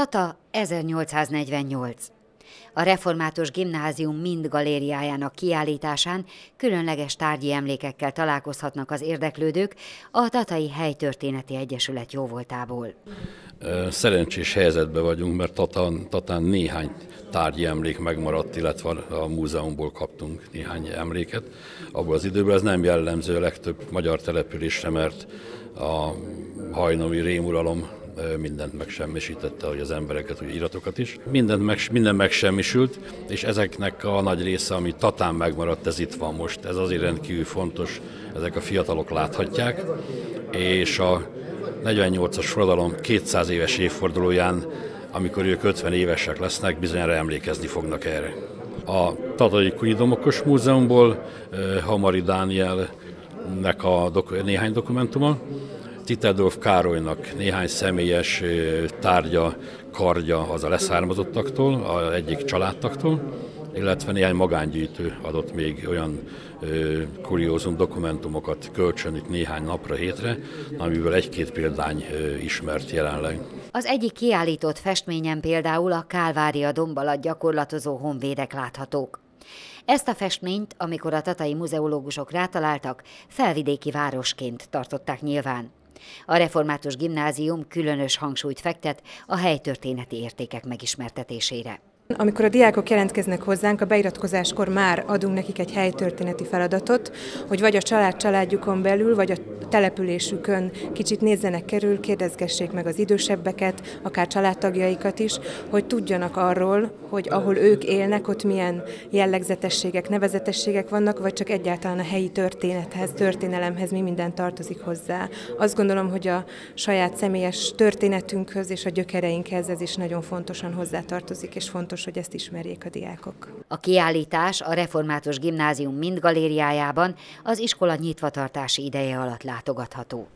Tata 1848. A Református Gimnázium mind galériájának kiállításán különleges tárgyi emlékekkel találkozhatnak az érdeklődők a Tatai Helytörténeti Egyesület jóvoltából. Szerencsés helyzetben vagyunk, mert Tatán, Tatán néhány tárgyi emlék megmaradt, illetve a múzeumból kaptunk néhány emléket. Abból az időben ez nem jellemző a legtöbb magyar településre, mert a hajnomi rémuralom mindent megsemmisítette, hogy az embereket, hogy iratokat is. Mindent meg, minden megsemmisült, és ezeknek a nagy része, ami Tatán megmaradt, ez itt van most. Ez azért rendkívül fontos, ezek a fiatalok láthatják, és a 48-as forradalom 200 éves évfordulóján, amikor ők 50 évesek lesznek, bizonyára emlékezni fognak erre. A Tatai Kunyidomokos Múzeumból Hamari Dánielnek a doku- néhány dokumentuma, Titedorf Károlynak néhány személyes tárgya, kardja az a leszármazottaktól, a egyik családtaktól, illetve néhány magángyűjtő adott még olyan ö, kuriózum dokumentumokat kölcsön itt néhány napra, hétre, amiből egy-két példány ö, ismert jelenleg. Az egyik kiállított festményen például a Kálvária domb alatt gyakorlatozó honvédek láthatók. Ezt a festményt, amikor a tatai muzeológusok rátaláltak, felvidéki városként tartották nyilván. A Református Gimnázium különös hangsúlyt fektet a helytörténeti értékek megismertetésére. Amikor a diákok jelentkeznek hozzánk, a beiratkozáskor már adunk nekik egy helytörténeti feladatot, hogy vagy a család családjukon belül, vagy a településükön kicsit nézzenek kerül, kérdezgessék meg az idősebbeket, akár családtagjaikat is, hogy tudjanak arról, hogy ahol ők élnek, ott milyen jellegzetességek, nevezetességek vannak, vagy csak egyáltalán a helyi történethez, történelemhez mi minden tartozik hozzá. Azt gondolom, hogy a saját személyes történetünkhöz és a gyökereinkhez ez is nagyon fontosan hozzátartozik, és fontos fontos, hogy ezt ismerjék a diákok. A kiállítás a Református Gimnázium mind galériájában az iskola nyitvatartási ideje alatt látogatható.